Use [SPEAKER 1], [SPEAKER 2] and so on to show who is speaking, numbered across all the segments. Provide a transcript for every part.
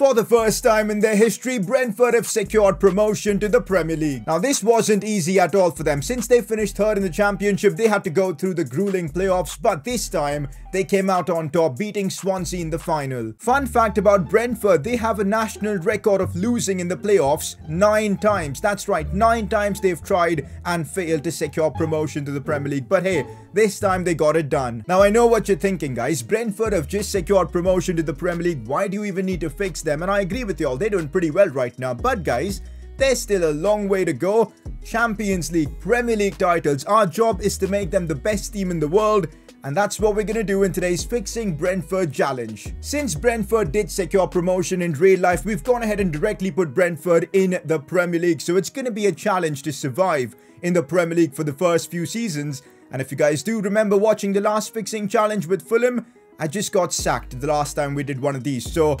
[SPEAKER 1] For the first time in their history, Brentford have secured promotion to the Premier League. Now, this wasn't easy at all for them. Since they finished third in the Championship, they had to go through the grueling playoffs, but this time, they came out on top, beating Swansea in the final. Fun fact about Brentford, they have a national record of losing in the playoffs nine times. That's right, nine times they've tried and failed to secure promotion to the Premier League. But hey, this time they got it done. Now, I know what you're thinking, guys. Brentford have just secured promotion to the Premier League. Why do you even need to fix them? Them. And I agree with y'all, they're doing pretty well right now. But guys, there's still a long way to go. Champions League, Premier League titles. Our job is to make them the best team in the world. And that's what we're going to do in today's Fixing Brentford challenge. Since Brentford did secure promotion in real life, we've gone ahead and directly put Brentford in the Premier League. So it's going to be a challenge to survive in the Premier League for the first few seasons. And if you guys do remember watching the last Fixing challenge with Fulham, I just got sacked the last time we did one of these. So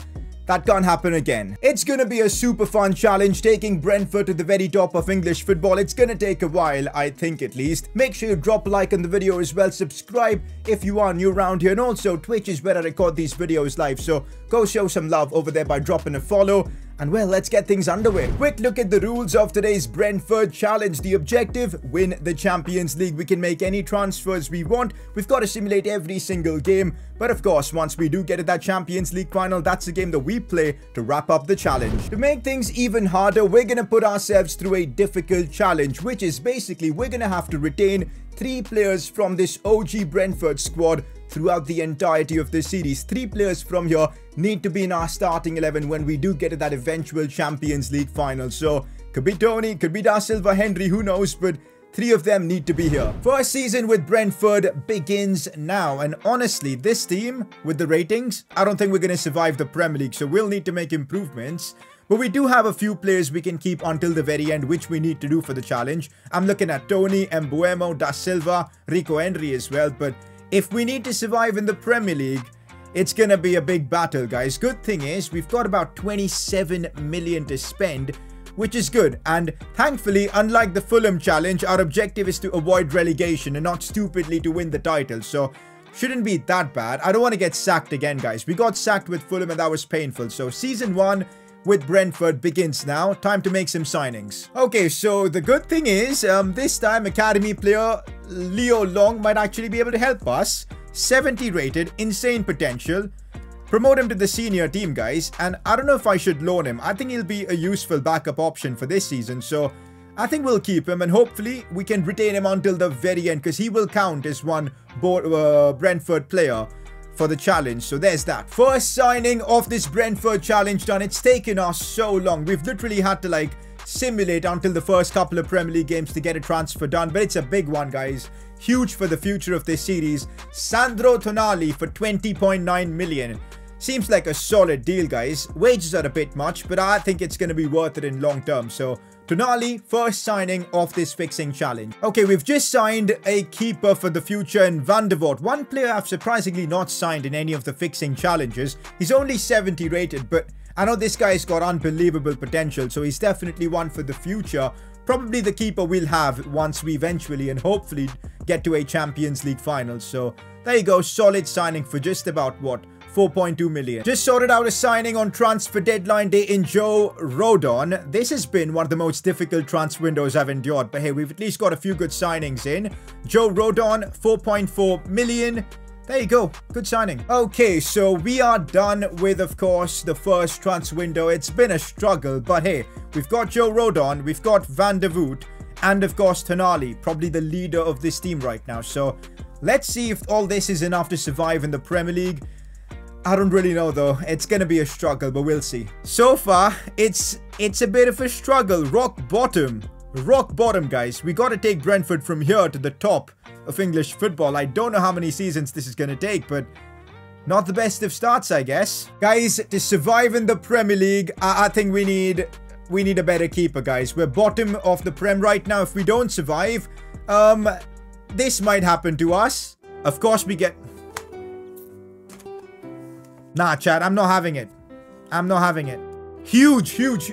[SPEAKER 1] that can't happen again. It's gonna be a super fun challenge taking Brentford to the very top of English football. It's gonna take a while, I think at least. Make sure you drop a like on the video as well. Subscribe if you are new around here. And also, Twitch is where I record these videos live. So go show some love over there by dropping a follow. And well, let's get things underway. Quick look at the rules of today's Brentford challenge. The objective, win the Champions League. We can make any transfers we want. We've got to simulate every single game. But of course, once we do get to that Champions League final, that's the game that we play to wrap up the challenge. To make things even harder, we're going to put ourselves through a difficult challenge, which is basically we're going to have to retain three players from this OG Brentford squad throughout the entirety of this series. Three players from here need to be in our starting 11 when we do get to that eventual Champions League final. So, could be Toney, could be Da Silva, Henry, who knows, but Three of them need to be here. First season with Brentford begins now. And honestly, this team, with the ratings, I don't think we're going to survive the Premier League. So we'll need to make improvements. But we do have a few players we can keep until the very end, which we need to do for the challenge. I'm looking at Toney, Mbeumo, Da Silva, Rico Henry as well. But if we need to survive in the Premier League, it's gonna be a big battle, guys. Good thing is, we've got about 27 million to spend, which is good. And thankfully, unlike the Fulham challenge, our objective is to avoid relegation and not stupidly to win the title. So, shouldn't be that bad. I don't want to get sacked again, guys. We got sacked with Fulham and that was painful. So, season 1 with Brentford begins now. Time to make some signings. Okay, so the good thing is, um, this time Academy player Leo Long might actually be able to help us. 70 rated, insane potential. Promote him to the senior team, guys. And I don't know if I should loan him. I think he'll be a useful backup option for this season. So I think we'll keep him and hopefully we can retain him until the very end because he will count as one uh, Brentford player for the challenge. So there's that. First signing of this Brentford challenge done. It's taken us so long. We've literally had to like simulate until the first couple of Premier League games to get a transfer done. But it's a big one, guys. Huge for the future of this series. Sandro Tonali for 20.9 million. Seems like a solid deal, guys. Wages are a bit much, but I think it's going to be worth it in long term. So Tonali, first signing of this fixing challenge. Okay, we've just signed a keeper for the future in Van der Voort. One player I've surprisingly not signed in any of the fixing challenges. He's only 70 rated, but I know this guy's got unbelievable potential, so he's definitely one for the future. Probably the keeper we'll have once we eventually and hopefully get to a Champions League final. So there you go, solid signing for just about what 4.2 million. Just sorted out a signing on transfer deadline day in Joe Rodon. This has been one of the most difficult transfer windows I've endured, but hey, we've at least got a few good signings in. Joe Rodon, 4.4 million. There you go. Good signing. Okay, so we are done with, of course, the first transfer window. It's been a struggle, but hey, we've got Joe Rodon, we've got Van der Voort, and of course Tonali, probably the leader of this team right now. So let's see if all this is enough to survive in the Premier League. I don't really know though. It's gonna be a struggle, but we'll see. So far, it's it's a bit of a struggle. Rock bottom. Rock bottom, guys. We gotta take Brentford from here to the top of English football. I don't know how many seasons this is gonna take, but not the best of starts, I guess. Guys, to survive in the Premier League, I, I think we need we need a better keeper, guys. We're bottom of the Prem right now. If we don't survive, um, this might happen to us. Of course, we get... Nah, Chad, I'm not having it. I'm not having it. Huge, huge.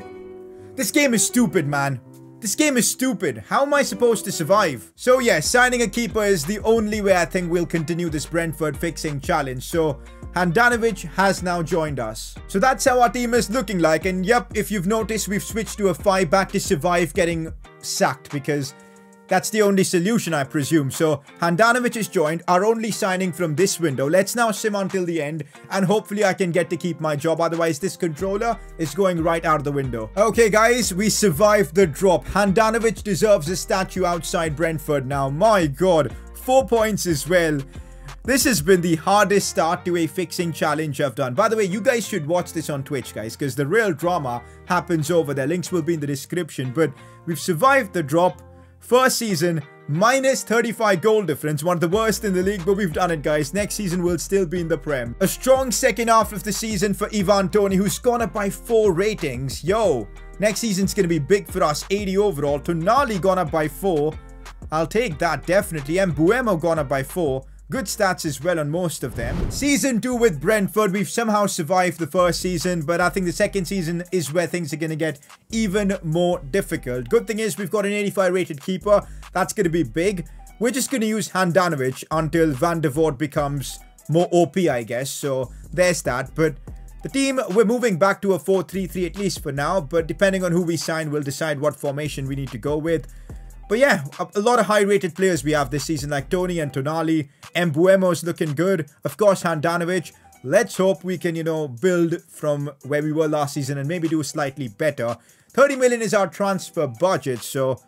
[SPEAKER 1] This game is stupid, man. This game is stupid. How am I supposed to survive? So yeah, signing a keeper is the only way I think we'll continue this Brentford fixing challenge. So Handanovic has now joined us. So that's how our team is looking like. And yep, if you've noticed, we've switched to a 5 back to survive getting sacked because that's the only solution, I presume. So, Handanovic is joined, our only signing from this window. Let's now sim until the end, and hopefully I can get to keep my job. Otherwise, this controller is going right out of the window. Okay, guys, we survived the drop. Handanovic deserves a statue outside Brentford now. My god, four points as well. This has been the hardest start to a fixing challenge I've done. By the way, you guys should watch this on Twitch, guys, because the real drama happens over there. Links will be in the description. But we've survived the drop. First season, minus 35 goal difference, one of the worst in the league, but we've done it, guys. Next season, we'll still be in the Prem. A strong second half of the season for Ivan Toney, who's gone up by 4 ratings. Yo, next season's to be big for us, 80 overall. Tonali gone up by 4. I'll take that, definitely. And Mbeumo gone up by 4. Good stats as well on most of them. Season 2 with Brentford, we've somehow survived the first season, but I think the second season is where things are going to get even more difficult. Good thing is we've got an 85 rated keeper. That's going to be big. We're just going to use Handanovic until Van der Voort becomes more OP, I guess. So there's that. But the team, we're moving back to a 4-3-3 at least for now. But depending on who we sign, we'll decide what formation we need to go with. But yeah, a, a lot of high-rated players we have this season, like Toney and Tonali. Mbeumo's looking good. Of course, Handanovic. Let's hope we can, you know, build from where we were last season and maybe do slightly better. 30 million is our transfer budget, so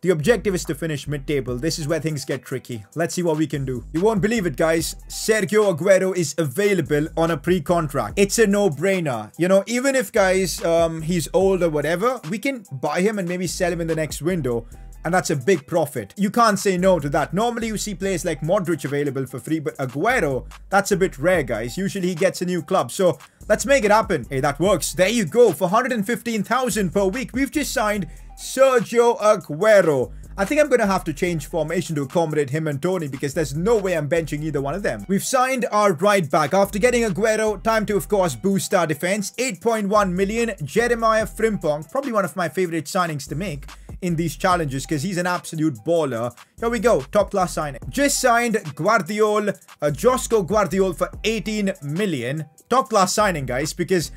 [SPEAKER 1] the objective is to finish mid-table. This is where things get tricky. Let's see what we can do. You won't believe it, guys. Sergio Aguero is available on a pre-contract. It's a no-brainer. You know, even if, guys, um, he's old or whatever, we can buy him and maybe sell him in the next window and that's a big profit. You can't say no to that. Normally you see players like Modric available for free, but Aguero, that's a bit rare, guys. Usually he gets a new club, so let's make it happen. Hey, that works. There you go. For 115,000 per week, we've just signed Sergio Aguero. I think I'm going to have to change formation to accommodate him and Toney because there's no way I'm benching either one of them. We've signed our right back. After getting Aguero, time to, of course, boost our defense. 8.1 million. Jeremiah Frimpong, probably one of my favorite signings to make in these challenges because he's an absolute baller. Here we go, top class signing. Just signed Gvardiol, uh, Josko Gvardiol for 18 million. Top class signing, guys, because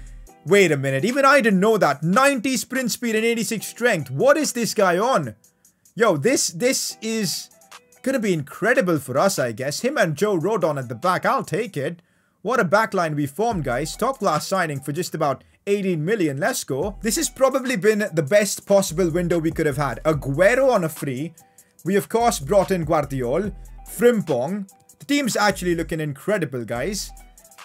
[SPEAKER 1] wait a minute, even I didn't know that. 90 sprint speed and 86 strength. What is this guy on? Yo, this this is gonna be incredible for us, I guess. Him and Joe Rodon at the back, I'll take it. What a backline we formed, guys. Top class signing for just about 18 million. Let's go. This has probably been the best possible window we could have had. Aguero on a free. We, of course, brought in Gvardiol. Frimpong. The team's actually looking incredible, guys.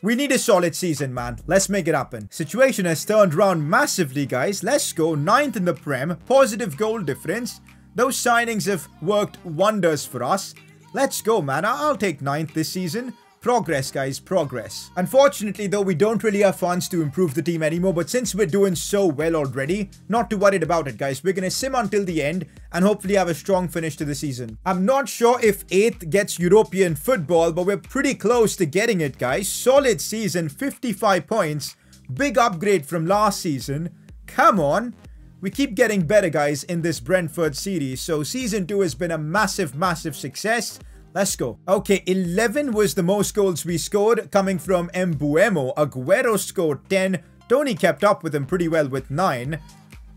[SPEAKER 1] We need a solid season, man. Let's make it happen. Situation has turned around massively, guys. Let's go. Ninth in the Prem. Positive goal difference. Those signings have worked wonders for us. Let's go, man. I'll take ninth this season. Progress, guys, progress. Unfortunately, though, we don't really have funds to improve the team anymore, but since we're doing so well already, not too worried about it, guys. We're gonna sim until the end and hopefully have a strong finish to the season. I'm not sure if 8th gets European football, but we're pretty close to getting it, guys. Solid season, 55 points. Big upgrade from last season. Come on. We keep getting better, guys, in this Brentford series. So season 2 has been a massive, massive success. Let's go. Okay, 11 was the most goals we scored coming from Mbeumo. Aguero scored 10. Toney kept up with him pretty well with 9.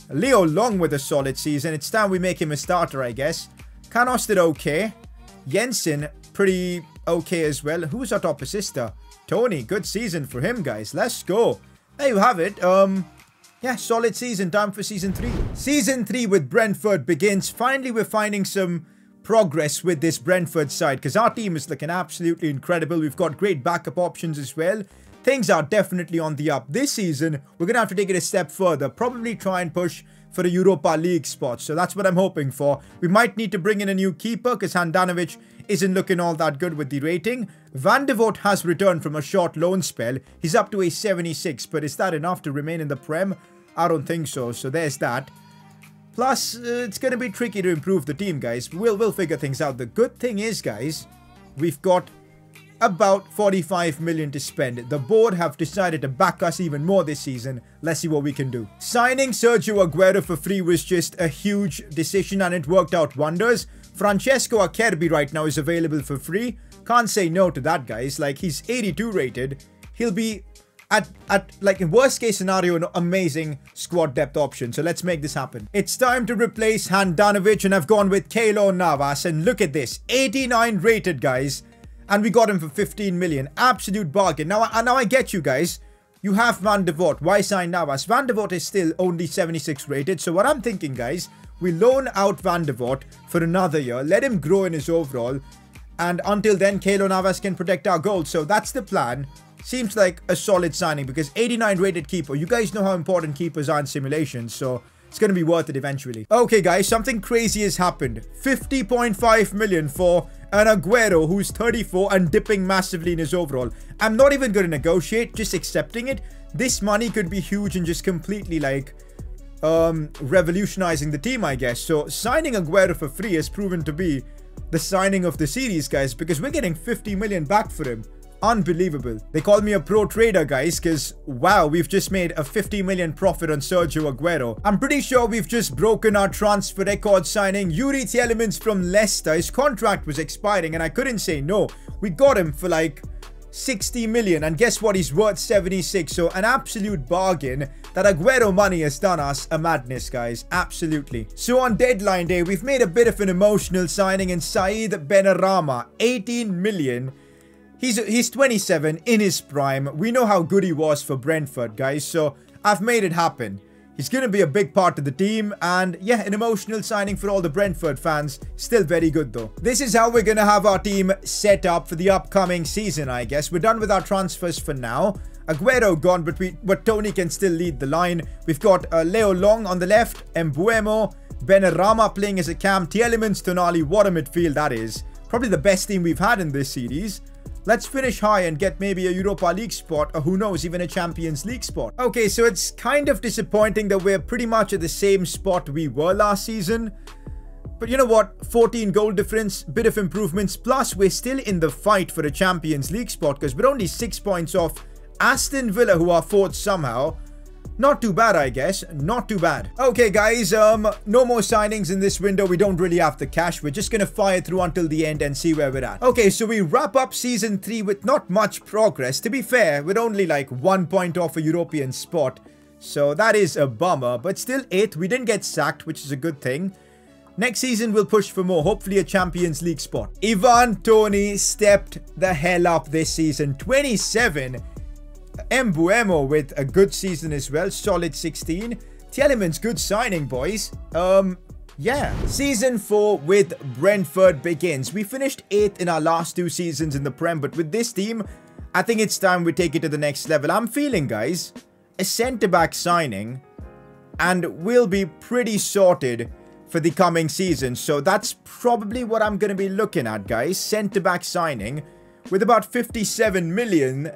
[SPEAKER 1] Leo Long with a solid season. It's time we make him a starter, I guess. Canos did okay. Jensen, pretty okay as well. Who's our top assister? Toney, good season for him, guys. Let's go. There you have it. Um, yeah, solid season. Time for season 3. Season 3 with Brentford begins. Finally, we're finding some progress with this Brentford side because our team is looking absolutely incredible. We've got great backup options as well. Things are definitely on the up. This season, we're going to have to take it a step further. Probably try and push for a Europa League spot. So that's what I'm hoping for. We might need to bring in a new keeper because Handanovic isn't looking all that good with the rating. Van der Voort has returned from a short loan spell. He's up to a 76, but is that enough to remain in the Prem? I don't think so. So there's that. Plus, uh, it's going to be tricky to improve the team, guys. We'll, we'll figure things out. The good thing is, guys, we've got about 45 million to spend. The board have decided to back us even more this season. Let's see what we can do. Signing Sergio Aguero for free was just a huge decision and it worked out wonders. Francesco Acerbi right now is available for free. Can't say no to that, guys. Like, he's 82 rated. He'll be at, at like in worst case scenario, an amazing squad depth option. So let's make this happen. It's time to replace Handanovic and I've gone with Keylor Navas. And look at this, 89 rated guys. And we got him for 15 million. Absolute bargain. Now, I, now I get you guys. You have Van de Voort. Why sign Navas? Van de Voort is still only 76 rated. So what I'm thinking, guys, we loan out Van de Voort for another year. Let him grow in his overall. And until then, Keylor Navas can protect our goals. So that's the plan. Seems like a solid signing because 89 rated keeper. You guys know how important keepers are in simulations. So it's going to be worth it eventually. Okay, guys, something crazy has happened. 50.5 million for an Aguero who's 34 and dipping massively in his overall. I'm not even going to negotiate, just accepting it. This money could be huge and just completely like um, revolutionizing the team, I guess. So signing Aguero for free has proven to be the signing of the series, guys, because we're getting 50 million back for him. Unbelievable. They call me a pro trader, guys, because wow, we've just made a 50 million profit on Sergio Aguero. I'm pretty sure we've just broken our transfer record signing Youri Tielemans from Leicester. His contract was expiring and I couldn't say no. We got him for like 60 million and guess what he's worth 76 so an absolute bargain that Aguero money has done us a madness guys absolutely so on deadline day we've made a bit of an emotional signing in Said Benrahma 18 million He's, he's 27, in his prime. We know how good he was for Brentford, guys, so I've made it happen. He's going to be a big part of the team, and yeah, an emotional signing for all the Brentford fans. Still very good, though. This is how we're going to have our team set up for the upcoming season, I guess. We're done with our transfers for now. Aguero gone, but, we, but Toney can still lead the line. We've got uh, Leo Long on the left, Mbeumo, Benrahma playing as a cam, Tielemans, Tonali, what a midfield that is. Probably the best team we've had in this series. Let's finish high and get maybe a Europa League spot or who knows, even a Champions League spot. Okay, so it's kind of disappointing that we're pretty much at the same spot we were last season. But you know what? 14 goal difference, bit of improvements. Plus, we're still in the fight for a Champions League spot because we're only 6 points off Aston Villa who are fourth somehow. Not too bad, I guess. Not too bad. Okay, guys, um, no more signings in this window. We don't really have the cash. We're just gonna fire through until the end and see where we're at. Okay, so we wrap up Season 3 with not much progress. To be fair, we're only like one point off a European spot. So that is a bummer, but still 8th. We didn't get sacked, which is a good thing. Next season, we'll push for more, hopefully a Champions League spot. Ivan Toney stepped the hell up this season. 27 Mbeumo with a good season as well. Solid 16. Tielemans, good signing, boys. Um, yeah. Season 4 with Brentford begins. We finished 8th in our last two seasons in the Prem, but with this team, I think it's time we take it to the next level. I'm feeling, guys, a centre-back signing, and we'll be pretty sorted for the coming season. So that's probably what I'm going to be looking at, guys. Centre-back signing with about 57 million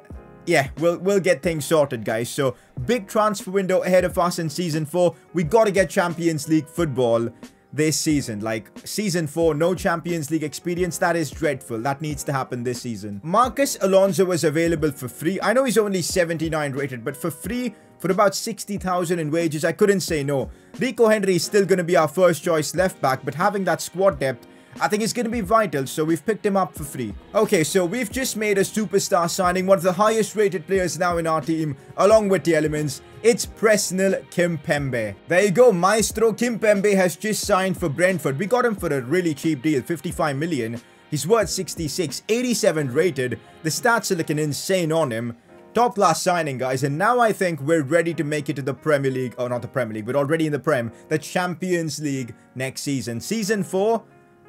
[SPEAKER 1] yeah, we'll, we'll get things sorted, guys. So, big transfer window ahead of us in Season 4. We got to get Champions League football this season. Like, Season 4, no Champions League experience. That is dreadful. That needs to happen this season. Marcos Alonso was available for free. I know he's only 79 rated, but for free, for about 60,000 in wages, I couldn't say no. Rico Henry is still going to be our first choice left back, but having that squad depth I think it's going to be vital, so we've picked him up for free. Okay, so we've just made a superstar signing, one of the highest rated players now in our team, along with Tielemans. It's Presnel Kimpembe. There you go, Maestro Kimpembe has just signed for Brentford. We got him for a really cheap deal, 55 million. He's worth 66, 87 rated. The stats are looking insane on him. Top class signing, guys. And now I think we're ready to make it to the Premier League. Oh, not the Premier League. We're already in the Prem. The Champions League next season. Season 4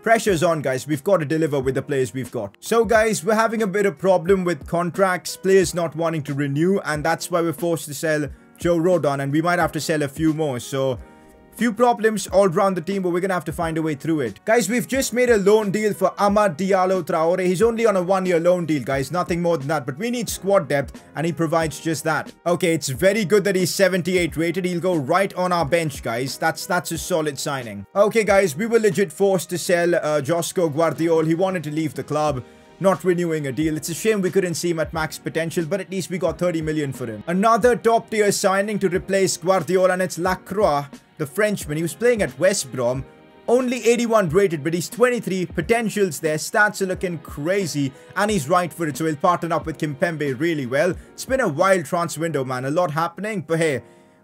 [SPEAKER 1] Pressure's on, guys. We've got to deliver with the players we've got. So, guys, we're having a bit of problem with contracts, players not wanting to renew, and that's why we're forced to sell Joe Rodon, and we might have to sell a few more. So, Few problems all around the team, but we're going to have to find a way through it. Guys, we've just made a loan deal for Amad Diallo Traore. He's only on a one-year loan deal, guys. Nothing more than that. But we need squad depth, and he provides just that. Okay, it's very good that he's 78 rated. He'll go right on our bench, guys. That's that's a solid signing. Okay, guys, we were legit forced to sell uh, Josko Gvardiol. He wanted to leave the club. Not renewing a deal. It's a shame we couldn't see him at max potential, but at least we got 30 million for him. Another top tier signing to replace Gvardiol and it's Lacroix, the Frenchman. He was playing at West Brom. Only 81 rated, but he's 23. Potentials there. Stats are looking crazy. And he's right footed, so he'll partner up with Kimpembe really well. It's been a wild transfer window, man. A lot happening. But hey,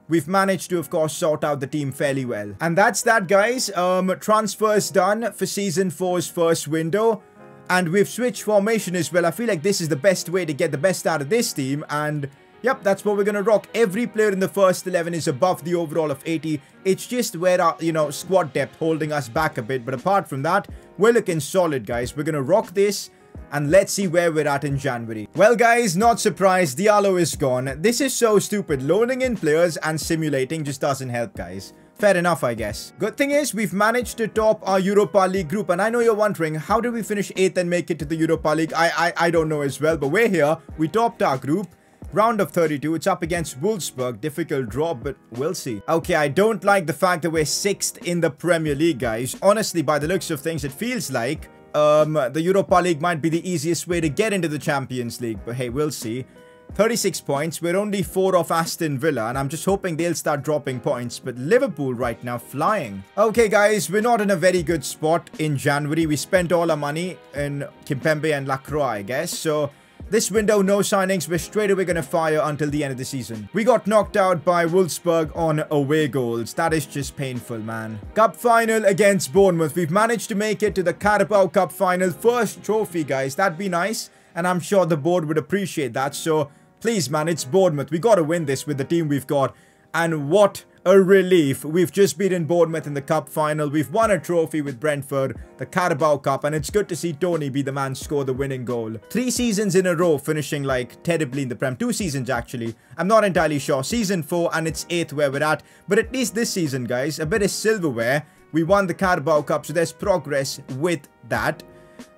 [SPEAKER 1] we've managed to, of course, sort out the team fairly well. And that's that, guys. Um, transfers done for Season 4's first window. And we've switched formation as well. I feel like this is the best way to get the best out of this team. And Yep, that's what we're going to rock. Every player in the first 11 is above the overall of 80. It's just where our, you know, squad depth holding us back a bit. But apart from that, we're looking solid, guys. We're going to rock this and let's see where we're at in January. Well, guys, not surprised, Diallo is gone. This is so stupid. Loaning in players and simulating just doesn't help, guys. Fair enough, I guess. Good thing is, we've managed to top our Europa League group. And I know you're wondering, how did we finish 8th and make it to the Europa League? I, I, I don't know as well, but we're here. We topped our group. Round of 32, it's up against Wolfsburg. Difficult draw, but we'll see. Okay, I don't like the fact that we're 6th in the Premier League, guys. Honestly, by the looks of things, it feels like um, the Europa League might be the easiest way to get into the Champions League. But hey, we'll see. 36 points. We're only 4 off Aston Villa, and I'm just hoping they'll start dropping points. But Liverpool right now, flying. Okay, guys, we're not in a very good spot in January. We spent all our money in Kimpembe and Lacroix, I guess. So this window, no signings. We're straight away going to fire until the end of the season. We got knocked out by Wolfsburg on away goals. That is just painful, man. Cup final against Bournemouth. We've managed to make it to the Carabao Cup final. First trophy, guys. That'd be nice. And I'm sure the board would appreciate that. So, please, man, it's Bournemouth. We got to win this with the team we've got. And what a relief. We've just beaten Bournemouth in the cup final. We've won a trophy with Brentford, the Carabao Cup, and it's good to see Toney be the man score the winning goal. Three seasons in a row finishing like terribly in the Prem. Two seasons actually. I'm not entirely sure. Season 4 and it's 8th where we're at. But at least this season, guys, a bit of silverware. We won the Carabao Cup, so there's progress with that.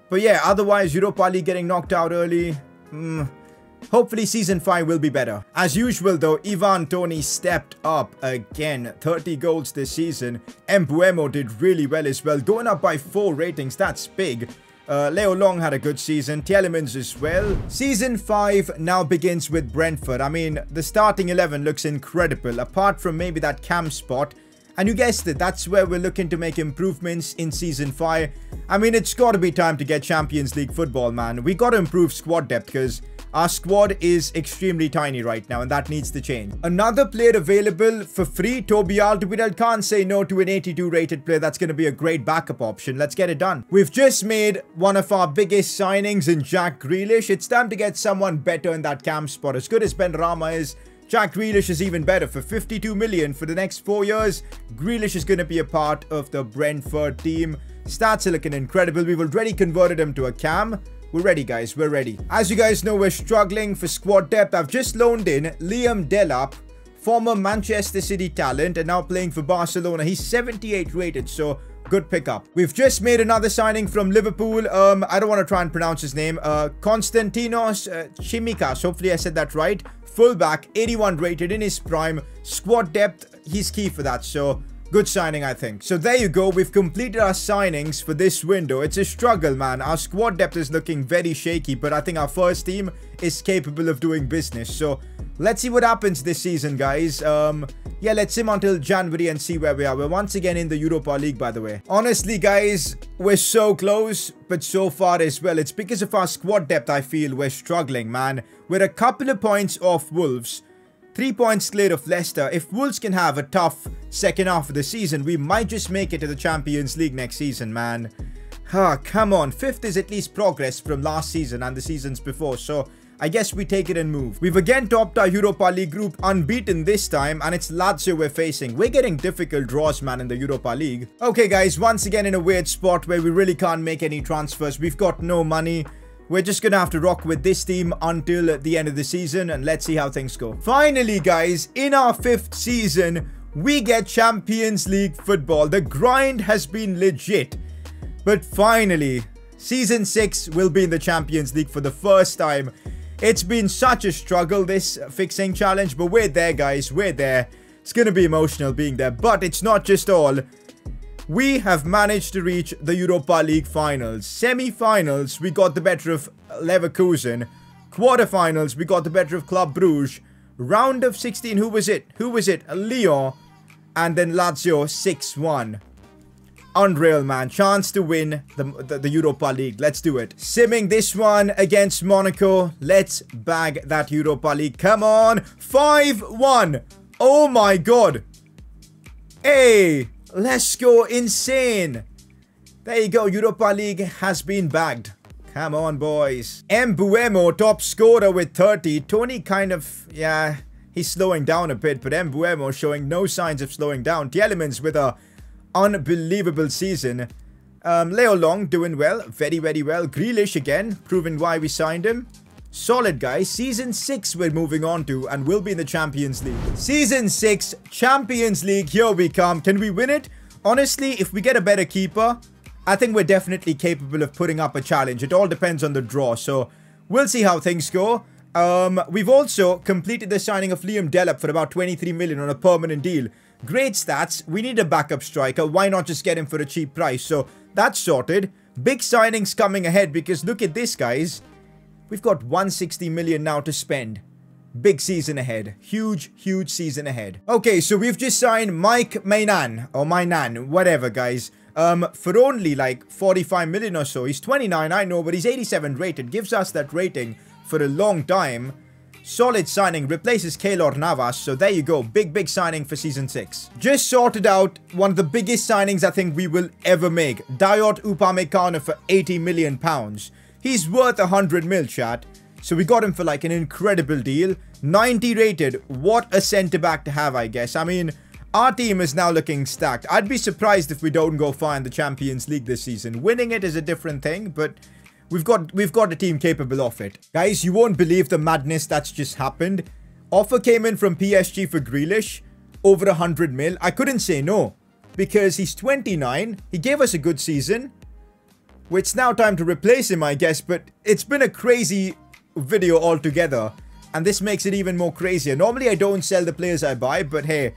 [SPEAKER 1] But yeah, otherwise, Europa League getting knocked out early. Mm, Hopefully season 5 will be better. As usual though, Ivan Toney stepped up again. 30 goals this season. Mbeumo did really well as well. Going up by 4 ratings, that's big. Uh, Leo Long had a good season. Tielemans as well. Season 5 now begins with Brentford. I mean, the starting 11 looks incredible. Apart from maybe that cam spot. And you guessed it, that's where we're looking to make improvements in Season 5. I mean, it's got to be time to get Champions League football, man. We got to improve squad depth because our squad is extremely tiny right now and that needs to change. Another player available for free, Toby Alderweireld can't say no to an 82 rated player. That's going to be a great backup option. Let's get it done. We've just made one of our biggest signings in Jack Grealish. It's time to get someone better in that cam spot. As good as Benrahma is, Jack Grealish is even better. For 52 million for the next four years, Grealish is going to be a part of the Brentford team. Stats are looking incredible. We've already converted him to a cam. We're ready, guys. We're ready. As you guys know, we're struggling for squad depth. I've just loaned in Liam Delap, former Manchester City talent, and now playing for Barcelona. He's 78 rated, so good pickup. We've just made another signing from Liverpool. Um, I don't want to try and pronounce his name. Uh, Konstantinos uh, Tsimikas. Hopefully I said that right. Fullback, 81 rated in his prime. Squad depth, he's key for that. So Good signing, I think. So there you go. We've completed our signings for this window. It's a struggle, man. Our squad depth is looking very shaky, but I think our first team is capable of doing business. So let's see what happens this season, guys. Um, yeah, let's sim until January and see where we are. We're once again in the Europa League, by the way. Honestly, guys, we're so close, but so far as well. It's because of our squad depth, I feel we're struggling, man. We're a couple of points off Wolves. Three points clear of Leicester. If Wolves can have a tough second half of the season, we might just make it to the Champions League next season, man. Ah, come on. Fifth is at least progress from last season and the seasons before, so I guess we take it and move. We've again topped our Europa League group unbeaten this time and it's Lazio we're facing. We're getting difficult draws man in the Europa League. Okay guys, once again in a weird spot where we really can't make any transfers. We've got no money. We're just going to have to rock with this team until the end of the season and let's see how things go. Finally, guys, in our fifth season, we get Champions League football. The grind has been legit. But finally, Season 6 will be in the Champions League for the first time. It's been such a struggle, this fixing challenge, but we're there, guys. We're there. It's going to be emotional being there, but it's not just all. We have managed to reach the Europa League finals. Semi-finals, we got the better of Leverkusen. Quarterfinals, we got the better of Club Bruges. Round of 16, who was it? Who was it? Lyon. And then Lazio 6-1. Unreal, man. Chance to win the, the, the, Europa League. Let's do it. Simming this one against Monaco. Let's bag that Europa League. Come on. 5-1. Oh my god. Hey. Let's go insane. There you go. Europa League has been bagged. Come on, boys. Mbeumo, top scorer with 30. Toney kind of, yeah, he's slowing down a bit, but Mbeumo showing no signs of slowing down. Tielemans with a unbelievable season. Um, Leo Long doing well, very, very well. Grealish again, proving why we signed him. Solid, guys. Season 6 we're moving on to and we'll be in the Champions League. Season 6, Champions League, here we come. Can we win it? Honestly, if we get a better keeper, I think we're definitely capable of putting up a challenge. It all depends on the draw, so we'll see how things go. Um, we've also completed the signing of Liam Delap for about 23 million on a permanent deal. Great stats. We need a backup striker. Why not just get him for a cheap price? So that's sorted. Big signings coming ahead because look at this, guys. We've got 160 million now to spend. Big season ahead. Huge, huge season ahead. Okay, so we've just signed Mike Maignan, Or Maignan, whatever, guys. Um, for only like 45 million or so. He's 29, I know, but he's 87 rated. Gives us that rating for a long time. Solid signing, replaces Keylor Navas, so there you go, big, big signing for Season 6. Just sorted out one of the biggest signings I think we will ever make. Dayot Upamecano for 80 million pounds. He's worth 100 mil, chat. So we got him for like an incredible deal. 90 rated, what a centre-back to have, I guess. I mean, our team is now looking stacked. I'd be surprised if we don't go far in the Champions League this season. Winning it is a different thing, but We've got we've got a team capable of it. Guys, you won't believe the madness that's just happened. Offer came in from PSG for Grealish. Over 100 mil. I couldn't say no. Because he's 29. He gave us a good season. It's now time to replace him, I guess. But it's been a crazy video altogether. And this makes it even more crazier. Normally, I don't sell the players I buy. But hey,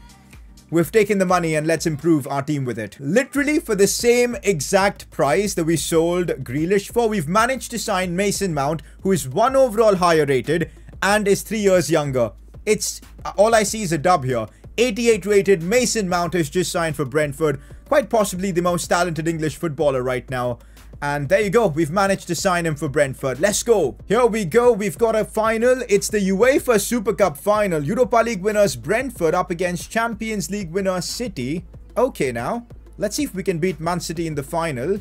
[SPEAKER 1] We've taken the money and let's improve our team with it. Literally for the same exact price that we sold Grealish for, we've managed to sign Mason Mount, who is one overall higher rated and is three years younger. It's uh, all I see is a dub here. 88 rated Mason Mount has just signed for Brentford, quite possibly the most talented English footballer right now. And there you go. We've managed to sign him for Brentford. Let's go. Here we go. We've got a final. It's the UEFA Super Cup final. Europa League winners Brentford up against Champions League winner City. Okay now. Let's see if we can beat Man City in the final.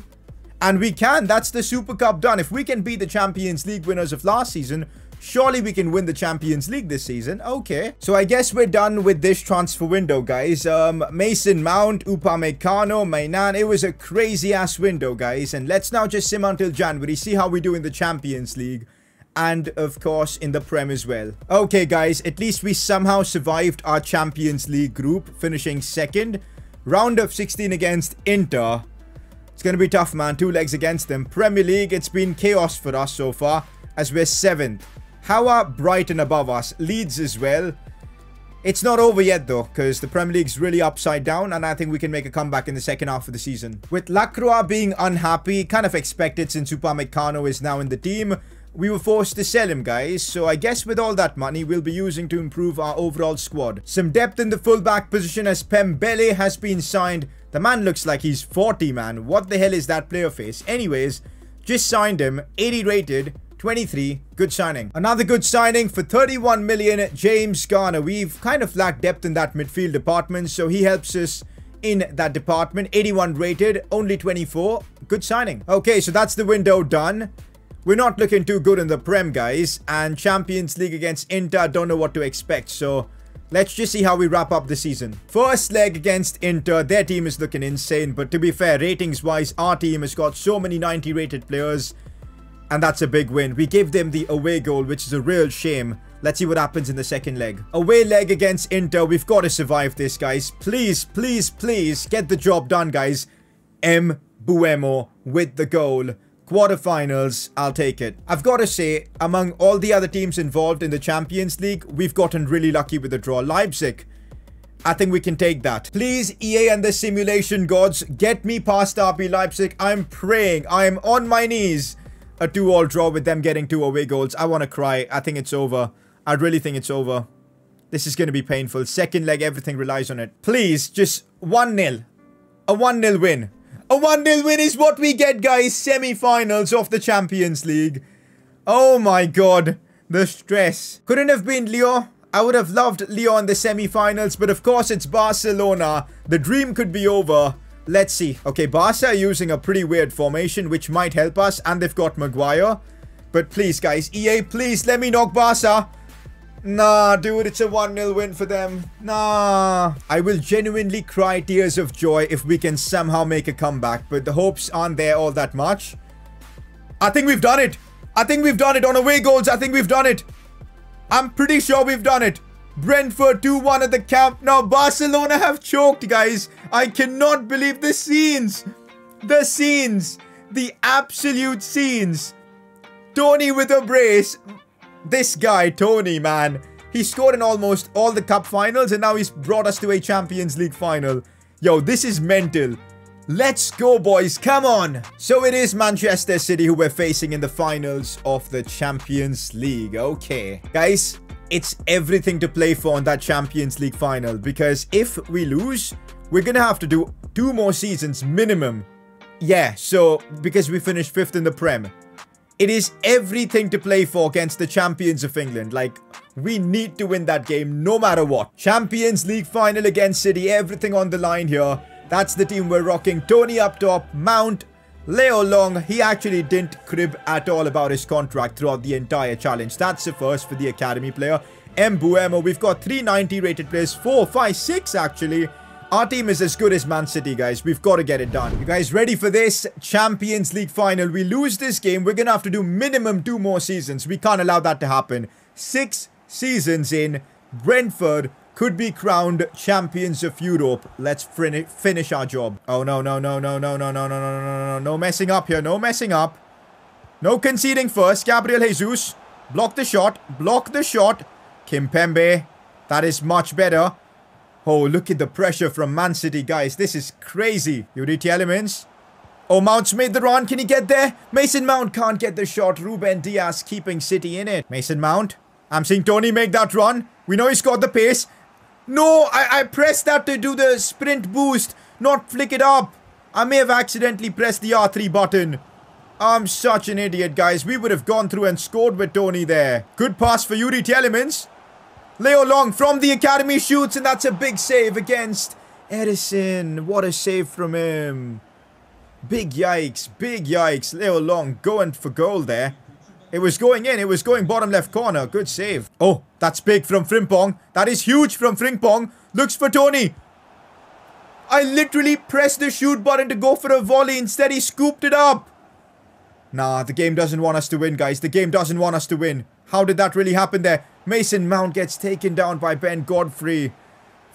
[SPEAKER 1] And we can. That's the Super Cup done. If we can beat the Champions League winners of last season, Surely we can win the Champions League this season. Okay. So I guess we're done with this transfer window, guys. Um, Mason Mount, Upamecano, Maignan. It was a crazy-ass window, guys. And let's now just sim until January. See how we do in the Champions League. And, of course, in the Prem as well. Okay, guys. At least we somehow survived our Champions League group. Finishing second. Round of 16 against Inter. It's going to be tough, man. Two legs against them. Premier League, it's been chaos for us so far. As we're seventh. How are Brighton above us? Leeds as well. It's not over yet though, because the Premier League's really upside down and I think we can make a comeback in the second half of the season. With Lacroix being unhappy, kind of expected since Upamecano is now in the team, we were forced to sell him guys, so I guess with all that money we'll be using to improve our overall squad. Some depth in the fullback position as Pembele has been signed. The man looks like he's 40 man, what the hell is that player face? Anyways, just signed him, 80 rated, 23, good signing. Another good signing for 31 million, James Garner. We've kind of lacked depth in that midfield department, so he helps us in that department. 81 rated, only 24. Good signing. Okay, so that's the window done. We're not looking too good in the Prem, guys. And Champions League against Inter, don't know what to expect. So, let's just see how we wrap up the season. First leg against Inter, their team is looking insane. But to be fair, ratings-wise, our team has got so many 90-rated players. And that's a big win. We gave them the away goal, which is a real shame. Let's see what happens in the second leg. Away leg against Inter. We've got to survive this, guys. Please, please, please get the job done, guys. M. Buemo with the goal. Quarterfinals, I'll take it. I've got to say, among all the other teams involved in the Champions League, we've gotten really lucky with the draw. Leipzig, I think we can take that. Please, EA and the simulation gods, get me past RB Leipzig. I'm praying. I'm on my knees. A two-all draw with them getting two away goals. I want to cry. I think it's over. I really think it's over. This is going to be painful. Second leg, everything relies on it. Please, just 1-0. A 1-0 win. A 1-0 win is what we get, guys. Semi-finals of the Champions League. Oh my god. The stress. Couldn't have been Leo. I would have loved Leo in the semi-finals, but of course it's Barcelona. The dream could be over. Let's see. Okay, Barca using a pretty weird formation, which might help us, and they've got Maguire. But please, guys, EA, please let me knock Barca. Nah, dude, it's a 1-0 win for them. Nah. I will genuinely cry tears of joy if we can somehow make a comeback, but the hopes aren't there all that much. I think we've done it. I think we've done it on away goals. I think we've done it. I'm pretty sure we've done it. Brentford 2-1 at the Camp Nou Barcelona have choked, guys. I cannot believe the scenes. The scenes. The absolute scenes. Toney with a brace. This guy, Toney, man. He scored in almost all the cup finals and now he's brought us to a Champions League final. Yo, this is mental. Let's go, boys. Come on. So it is Manchester City who we're facing in the finals of the Champions League. Okay. Guys, it's everything to play for on that Champions League final. Because if we lose, we're going to have to do two more seasons minimum. Yeah, so because we finished fifth in the Prem. It is everything to play for against the champions of England. Like, we need to win that game no matter what. Champions League final against City, everything on the line here. That's the team we're rocking. Toney up top, Mount, Leo Long. He actually didn't crib at all about his contract throughout the entire challenge. That's the first for the academy player. Mbeumo, we've got 390 rated players, 4, 5, 6 actually. Our team is as good as Man City, guys. We've got to get it done. You guys ready for this Champions League final? We lose this game, we're going to have to do minimum two more seasons. We can't allow that to happen. Six seasons in, Brentford could be crowned champions of Europe. Let's finish our job. Oh, no, no, no, no, no, no, no, no, no, no, no, no. No No messing up here. No messing up. No conceding first. Gabriel Jesus. Block the shot. Block the shot. Kimpembe. That is much better. Oh, look at the pressure from Man City, guys. This is crazy. Youri Tielemans. Oh, Mount's made the run. Can he get there? Mason Mount can't get the shot. Ruben Dias keeping City in it. Mason Mount. I'm seeing Toney make that run. We know he's got the pace. No, I, I pressed that to do the sprint boost, not flick it up. I may have accidentally pressed the R3 button. I'm such an idiot, guys. We would have gone through and scored with Toney there. Good pass for Youri Tielemans. Leo Long from the academy shoots, and that's a big save against Ederson. What a save from him. Big yikes, big yikes. Leo Long going for goal there. It was going in. It was going bottom left corner. Good save. Oh, that's big from Frimpong. That is huge from Frimpong. Looks for Toney. I literally pressed the shoot button to go for a volley. Instead, he scooped it up. Nah, the game doesn't want us to win, guys. The game doesn't want us to win. How did that really happen there? Mason Mount gets taken down by Ben Godfrey.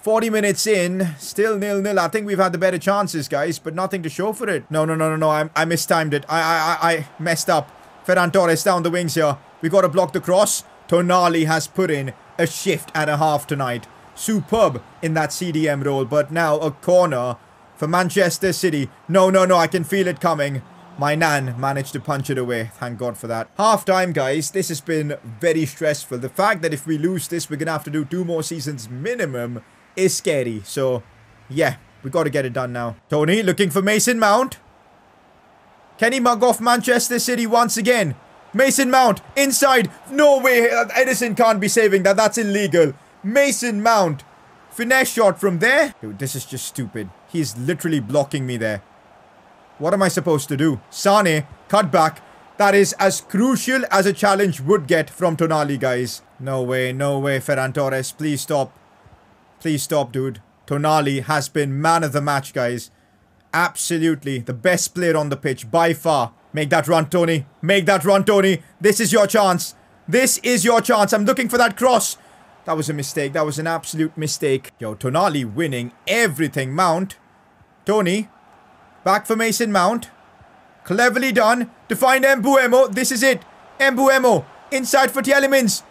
[SPEAKER 1] 40 minutes in, still nil-nil. I think we've had the better chances, guys, but nothing to show for it. No, no, no, no, no. I, I mistimed it. I, I, I messed up. Ferran Torres down the wings here. We got to block the cross. Tonali has put in a shift and a half tonight. Superb in that CDM role, but now a corner for Manchester City. No, no, no, I can feel it coming. Maignan managed to punch it away. Thank God for that. Half time, guys. This has been very stressful. The fact that if we lose this, we're going to have to do two more seasons minimum is scary. So, yeah, we got to get it done now. Toney looking for Mason Mount. He mug off Manchester City once again? Mason Mount, inside. No way. Uh, Ederson can't be saving that. That's illegal. Mason Mount. Finesse shot from there. Dude, this is just stupid. He's literally blocking me there. What am I supposed to do? Sane, cut back. That is as crucial as a challenge would get from Tonali, guys. No way, no way, Ferran Torres. Please stop. Please stop, dude. Tonali has been man of the match, guys. Absolutely. The best player on the pitch by far. Make that run, Toney. Make that run, Toney. This is your chance. This is your chance. I'm looking for that cross. That was a mistake. That was an absolute mistake. Yo, Tonali winning everything. Mount. Toney. Back for Mason Mount. Cleverly done. To find Mbeumo. This is it. Mbeumo. Inside for Tielemans.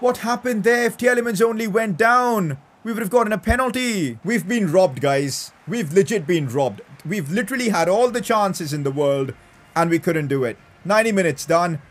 [SPEAKER 1] What happened there if Tielemans only went down? We would have gotten a penalty. We've been robbed, guys. We've legit been robbed. We've literally had all the chances in the world and we couldn't do it. 90 minutes done.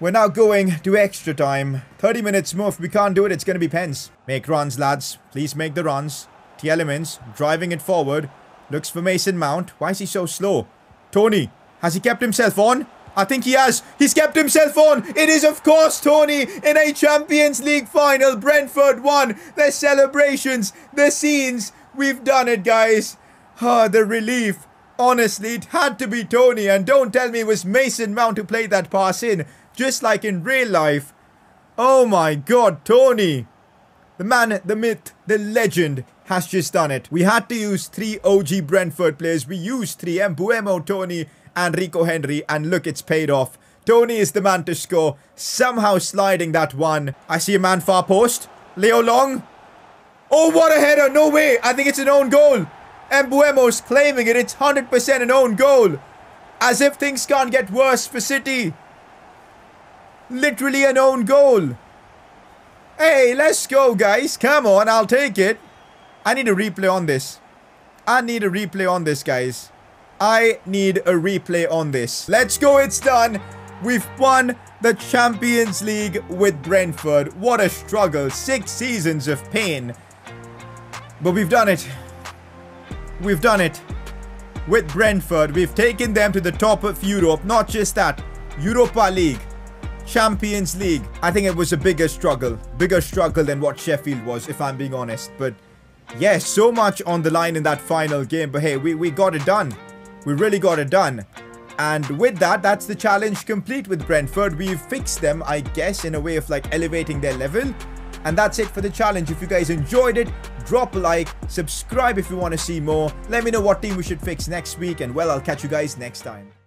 [SPEAKER 1] We're now going to extra time. 30 minutes more. We can't do it, it's going to be pens. Make runs, lads. Please make the runs. Tielemans driving it forward. Looks for Mason Mount. Why is he so slow? Toney, Has he kept himself on? I think he has. He's kept himself on. It is, of course, Toney in a Champions League final. Brentford won. The celebrations, the scenes. We've done it, guys. Ah, the relief. Honestly, it had to be Toney. And don't tell me it was Mason Mount who played that pass in. Just like in real life. Oh my god, Toney. The man, the myth, the legend has just done it. We had to use three OG Brentford players. We used three, Mbeumo, Toney, and Rico Henry. And look, it's paid off. Toney is the man to score. Somehow sliding that one. I see a man far post. Leo Long. Oh, what a header. No way. I think it's an own goal. Mbeumo's claiming it. It's 100% an own goal. As if things can't get worse for City. Literally an own goal. Hey, let's go, guys. Come on, I'll take it. I need a replay on this. I need a replay on this, guys. I need a replay on this. Let's go, it's done. We've won the Champions League with Brentford. What a struggle. Six seasons of pain. But we've done it. We've done it. With Brentford, we've taken them to the top of Europe. Not just that, Europa League. Champions League. I think it was a bigger struggle. Bigger struggle than what Sheffield was, if I'm being honest. But yeah, so much on the line in that final game. But hey, we, we got it done. We really got it done. And with that, that's the challenge complete with Brentford. We've fixed them, I guess, in a way of like elevating their level. And that's it for the challenge. If you guys enjoyed it, drop a like, subscribe if you want to see more. Let me know what team we should fix next week. And well, I'll catch you guys next time.